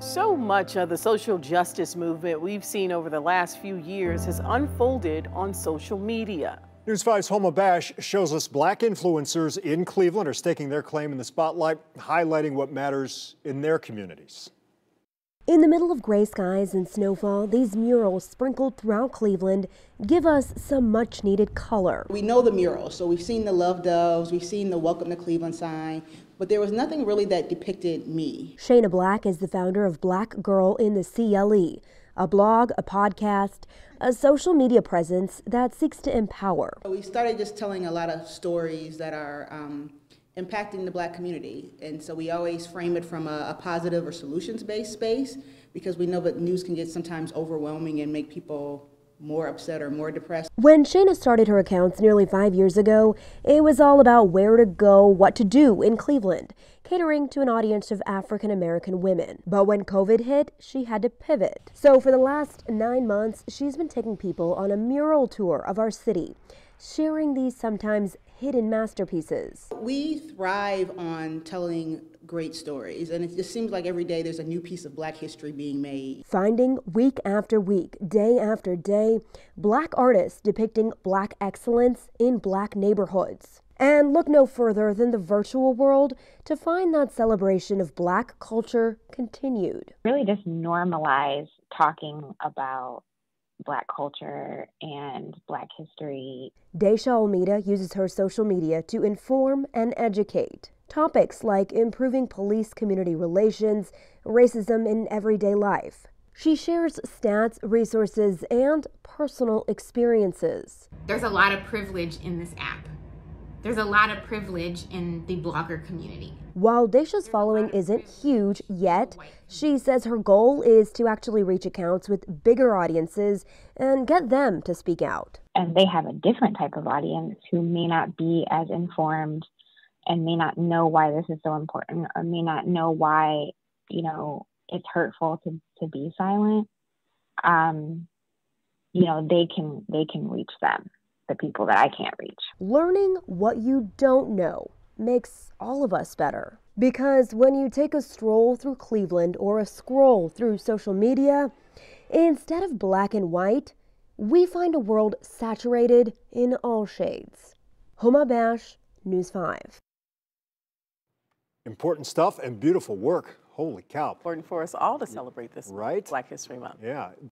So much of the social justice movement we've seen over the last few years has unfolded on social media. News 5's Homa Bash shows us black influencers in Cleveland are staking their claim in the spotlight, highlighting what matters in their communities. In the middle of gray skies and snowfall, these murals sprinkled throughout Cleveland give us some much needed color. We know the murals, so we've seen the love doves, we've seen the welcome to Cleveland sign, but there was nothing really that depicted me. Shayna Black is the founder of Black Girl in the CLE, a blog, a podcast, a social media presence that seeks to empower. We started just telling a lot of stories that are um, impacting the black community. And so we always frame it from a, a positive or solutions based space because we know that news can get sometimes overwhelming and make people more upset or more depressed. When Shayna started her accounts nearly five years ago, it was all about where to go, what to do in Cleveland, catering to an audience of African American women. But when COVID hit, she had to pivot. So for the last nine months, she's been taking people on a mural tour of our city, sharing these sometimes hidden masterpieces. We thrive on telling great stories, and it just seems like every day there's a new piece of black history being made. Finding week after week, day after day, black artists depicting black excellence in black neighborhoods. And look no further than the virtual world to find that celebration of black culture continued. Really just normalize talking about Black culture and Black history. Daisha Almeida uses her social media to inform and educate. Topics like improving police community relations, racism in everyday life. She shares stats, resources, and personal experiences. There's a lot of privilege in this app. There's a lot of privilege in the blogger community. While Daisha's following isn't huge yet, she says her goal is to actually reach accounts with bigger audiences and get them to speak out. And they have a different type of audience who may not be as informed and may not know why this is so important or may not know why, you know, it's hurtful to, to be silent. Um, you know, they can they can reach them the people that I can't reach. Learning what you don't know makes all of us better. Because when you take a stroll through Cleveland or a scroll through social media, instead of black and white, we find a world saturated in all shades. Homa Bash, News 5. Important stuff and beautiful work. Holy cow. Important for us all to celebrate this right? Black History Month. Yeah.